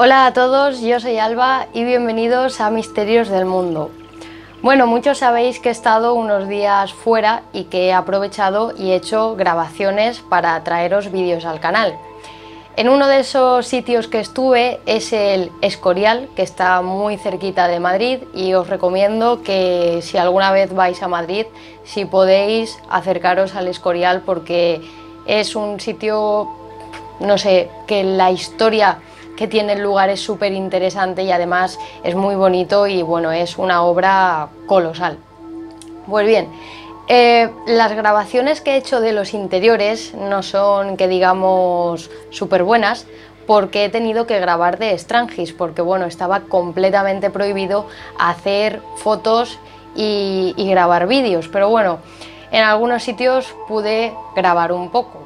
Hola a todos, yo soy Alba y bienvenidos a Misterios del Mundo. Bueno, muchos sabéis que he estado unos días fuera y que he aprovechado y hecho grabaciones para traeros vídeos al canal. En uno de esos sitios que estuve es el Escorial, que está muy cerquita de Madrid y os recomiendo que si alguna vez vais a Madrid, si podéis acercaros al Escorial porque es un sitio, no sé, que la historia que tiene el lugar es súper interesante y además es muy bonito y bueno, es una obra colosal. Pues bien, eh, las grabaciones que he hecho de los interiores no son que digamos súper buenas porque he tenido que grabar de Strangis porque bueno, estaba completamente prohibido hacer fotos y, grabar vídeos, pero bueno, en algunos sitios pude grabar un poco.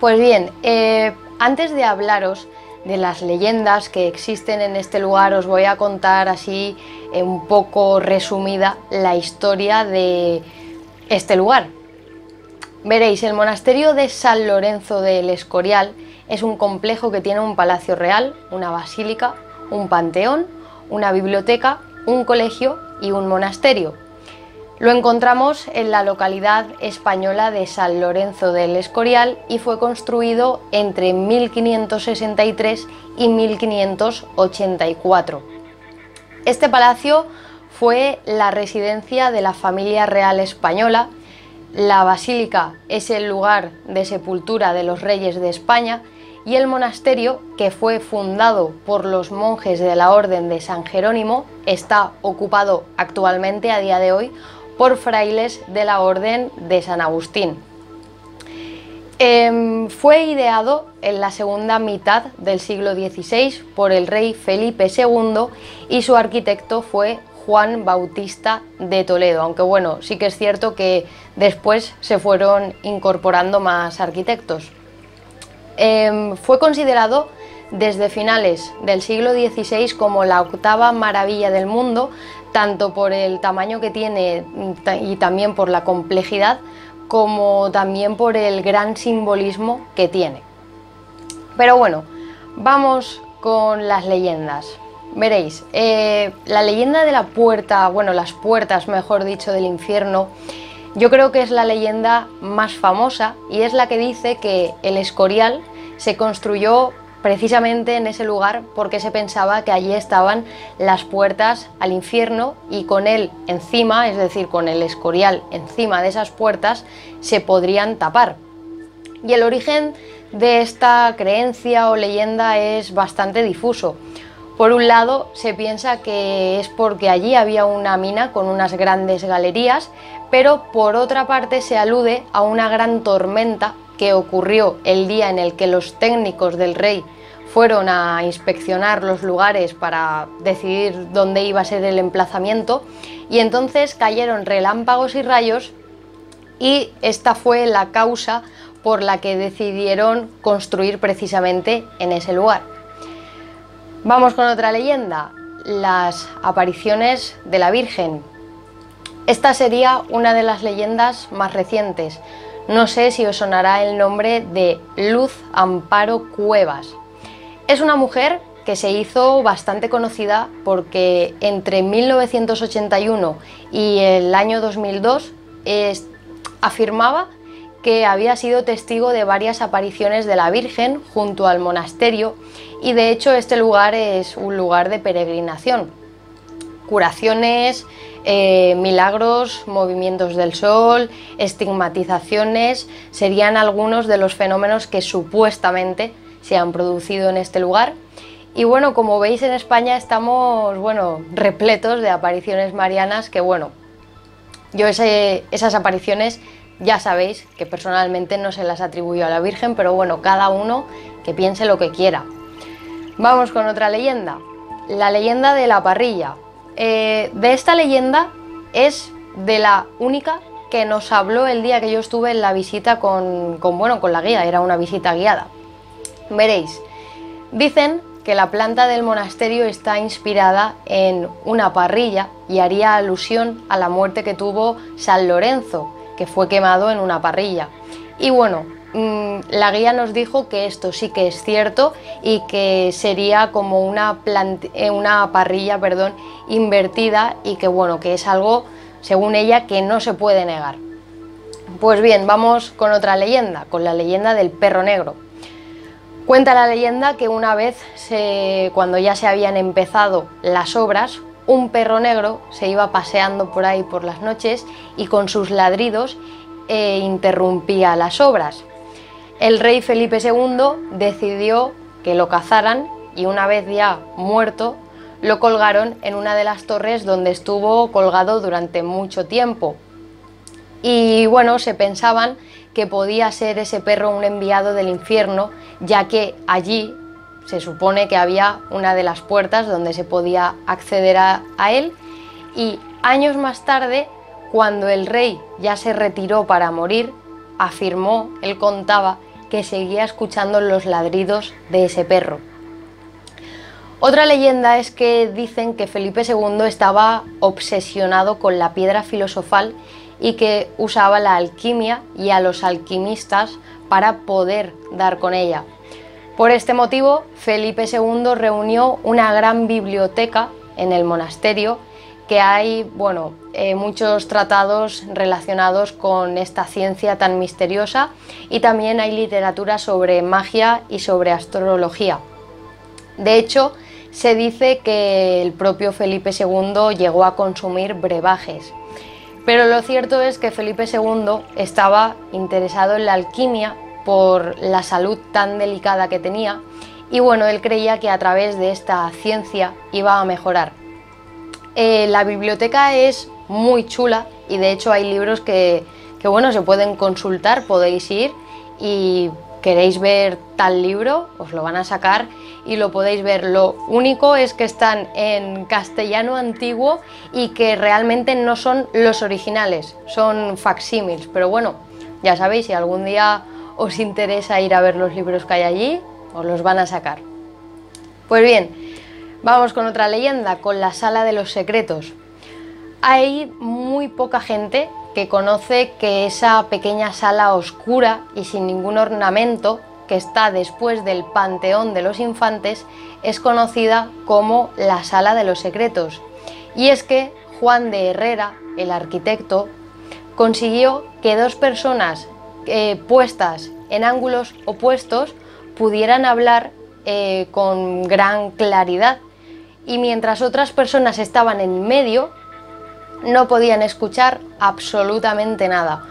Pues bien, eh, antes de hablaros de las leyendas que existen en este lugar, os voy a contar así eh, un poco resumida la historia de este lugar. Veréis, el monasterio de San Lorenzo del Escorial es un complejo que tiene un palacio real, una basílica, un panteón, una biblioteca, un colegio y un monasterio. Lo encontramos en la localidad española de San Lorenzo del Escorial y fue construido entre 1563 y 1584. Este palacio fue la residencia de la familia real española. La basílica es el lugar de sepultura de los reyes de España y el monasterio, que fue fundado por los monjes de la Orden de San Jerónimo, está ocupado actualmente a día de hoy por frailes de la Orden de San Agustín. Em, fue ideado en la segunda mitad del siglo XVI por el rey Felipe II y su arquitecto fue Juan Bautista de Toledo, aunque bueno, sí que es cierto que después se fueron incorporando más arquitectos. Em, fue considerado desde finales del siglo XVI como la octava maravilla del mundo, tanto por el tamaño que tiene y también por la complejidad, como también por el gran simbolismo que tiene. Pero bueno, vamos con las leyendas. Veréis, eh, la leyenda de la puerta, bueno, las puertas, mejor dicho, del infierno, yo creo que es la leyenda más famosa y es la que dice que el Escorial se construyó precisamente en ese lugar porque se pensaba que allí estaban las puertas al infierno y con él encima, es decir, con el Escorial encima de esas puertas, se podrían tapar. Y el origen de esta creencia o leyenda es bastante difuso. Por un lado, se piensa que es porque allí había una mina con unas grandes galerías, pero por otra parte se alude a una gran tormenta que ocurrió el día en el que los técnicos del rey fueron a inspeccionar los lugares para decidir dónde iba a ser el emplazamiento y entonces cayeron relámpagos y rayos y esta fue la causa por la que decidieron construir precisamente en ese lugar. Vamos con otra leyenda, las apariciones de la Virgen. Esta sería una de las leyendas más recientes. No sé si os sonará el nombre de Luz Amparo Cuevas. Es una mujer que se hizo bastante conocida porque entre 1981 y el año 2002 afirmaba que había sido testigo de varias apariciones de la Virgen junto al monasterio y de hecho este lugar es un lugar de peregrinación. Curaciones, eh, milagros, movimientos del sol, estigmatizaciones serían algunos de los fenómenos que supuestamente se han producido en este lugar. Y bueno, como veis en España estamos bueno, repletos de apariciones marianas que bueno, yo esas apariciones ya sabéis que personalmente no se las atribuyo a la Virgen, pero bueno, cada uno que piense lo que quiera. Vamos con otra leyenda, la leyenda de la parrilla. Eh, de esta leyenda es de la única que nos habló el día que yo estuve en la visita con, con, bueno, con la guía, era una visita guiada. Veréis, dicen que la planta del monasterio está inspirada en una parrilla y haría alusión a la muerte que tuvo San Lorenzo, que fue quemado en una parrilla. Y bueno, la guía nos dijo que esto sí que es cierto y que sería como una, eh, una parrilla perdón, invertida y que bueno, que es algo, según ella, que no se puede negar. Pues bien, vamos con otra leyenda, con la leyenda del perro negro. Cuenta la leyenda que una vez, cuando ya se habían empezado las obras, un perro negro se iba paseando por ahí por las noches y con sus ladridos e interrumpía las obras. El rey Felipe II decidió que lo cazaran y una vez ya muerto, lo colgaron en una de las torres donde estuvo colgado durante mucho tiempo. Y bueno, se pensaban que podía ser ese perro un enviado del infierno, ya que allí se supone que había una de las puertas donde se podía acceder a, él y años más tarde cuando el rey ya se retiró para morir, afirmó, él contaba, que seguía escuchando los ladridos de ese perro. Otra leyenda es que dicen que Felipe II estaba obsesionado con la piedra filosofal y que usaba la alquimia y a los alquimistas para poder dar con ella. Por este motivo, Felipe II reunió una gran biblioteca en el monasterio que hay bueno, eh, muchos tratados relacionados con esta ciencia tan misteriosa y también hay literatura sobre magia y sobre astrología. De hecho, se dice que el propio Felipe II llegó a consumir brebajes. Pero lo cierto es que Felipe II estaba interesado en la alquimia por la salud tan delicada que tenía y bueno, él creía que a través de esta ciencia iba a mejorar. Eh, la biblioteca es muy chula y de hecho hay libros que, bueno, se pueden consultar, podéis ir y queréis ver tal libro, os lo van a sacar y lo podéis ver. Lo único es que están en castellano antiguo y que realmente no son los originales, son facsímiles. Pero bueno, ya sabéis, si algún día os interesa ir a ver los libros que hay allí, os los van a sacar. Pues bien, Vamos con otra leyenda, con la sala de los secretos. Hay muy poca gente que conoce que esa pequeña sala oscura y sin ningún ornamento que está después del Panteón de los Infantes es conocida como la Sala de los Secretos. Y es que Juan de Herrera, el arquitecto, consiguió que dos personas eh, puestas en ángulos opuestos pudieran hablar eh, con gran claridad y mientras otras personas estaban en medio, no podían escuchar absolutamente nada.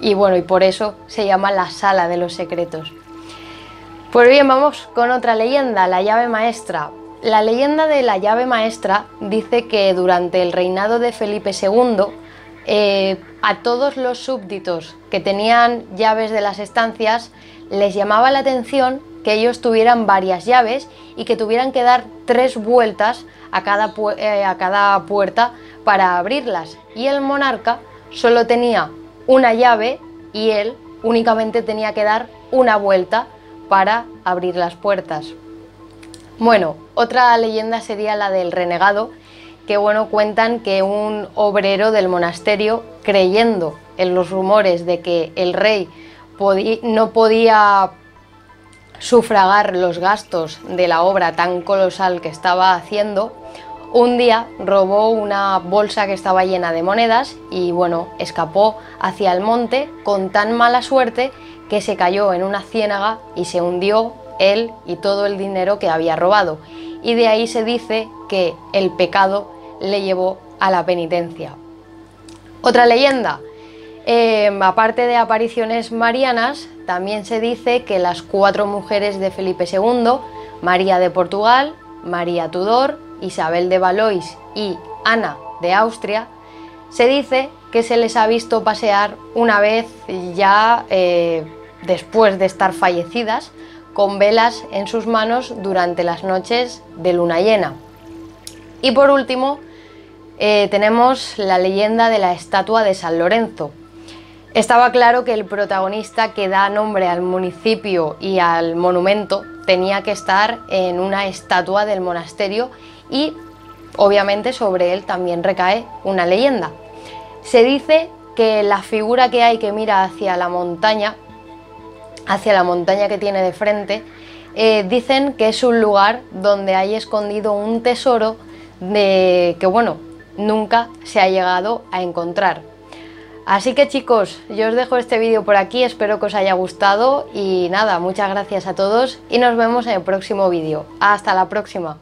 y bueno, y por eso se llama la sala de los secretos. Pues bien, vamos con otra leyenda, la llave maestra. La leyenda de la llave maestra dice que durante el reinado de Felipe II, eh, a todos los súbditos que tenían llaves de las estancias les llamaba la atención que ellos tuvieran varias llaves y que tuvieran que dar tres vueltas a cada, eh, a cada puerta para abrirlas. Y el monarca solo tenía una llave y él únicamente tenía que dar una vuelta para abrir las puertas. Bueno, otra leyenda sería la del renegado, que bueno, cuentan que un obrero del monasterio, creyendo en los rumores de que el rey no podía sufragar los gastos de la obra tan colosal que estaba haciendo, un día robó una bolsa que estaba llena de monedas y bueno, escapó hacia el monte con tan mala suerte que se cayó en una ciénaga y se hundió él y todo el dinero que había robado. Y de ahí se dice que el pecado le llevó a la penitencia. Otra leyenda, Em, aparte de apariciones marianas, también se dice que las cuatro mujeres de Felipe II, María de Portugal, María Tudor, Isabel de Valois y Ana de Austria, se dice que se les ha visto pasear una vez ya eh, después de estar fallecidas con velas en sus manos durante las noches de luna llena. Y por último, eh, tenemos la leyenda de la estatua de San Lorenzo, estaba claro que el protagonista que da nombre al municipio y al monumento tenía que estar en una estatua del monasterio y obviamente sobre él también recae una leyenda. Se dice que la figura que hay que mira hacia la montaña hacia la montaña que tiene de frente, eh, dicen que es un lugar donde hay escondido un tesoro de que bueno, nunca se ha llegado a encontrar. Así que chicos, yo os dejo este vídeo por aquí, espero que os haya gustado y nada, muchas gracias a todos y nos vemos en el próximo vídeo. Hasta la próxima.